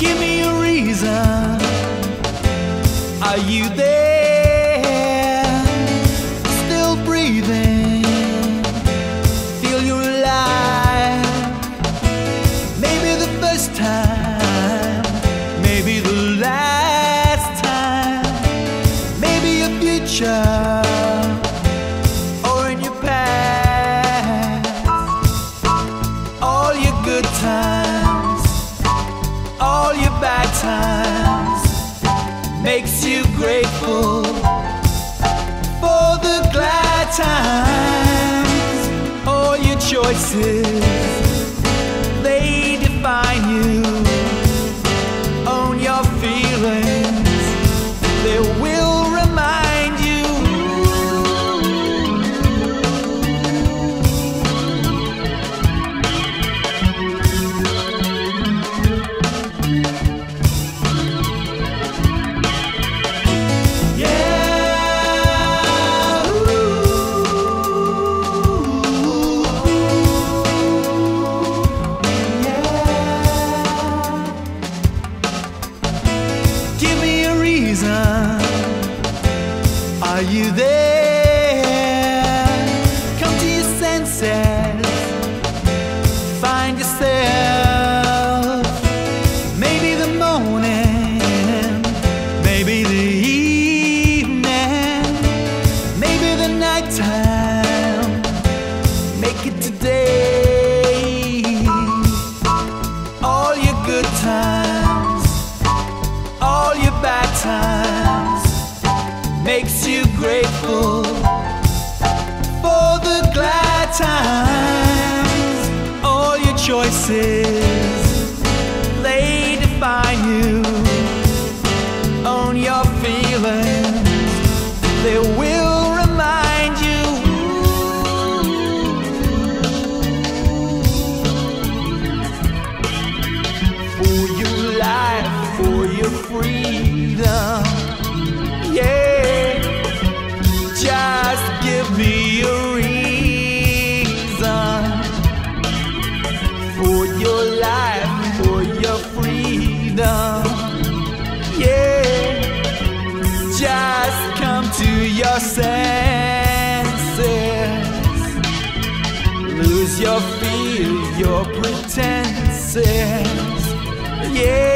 Give me a reason. Are you there? Still breathing. Feel you're alive. Maybe the first time. Maybe the last time. Maybe a future. Or in your past. All your good times sometimes makes you grateful for the glad times all your choices. reason. Are you there? Come to your senses. sometimes makes you grateful for the glad times. All your choices lay define your senses. Lose your feel, your pretenses. Yeah.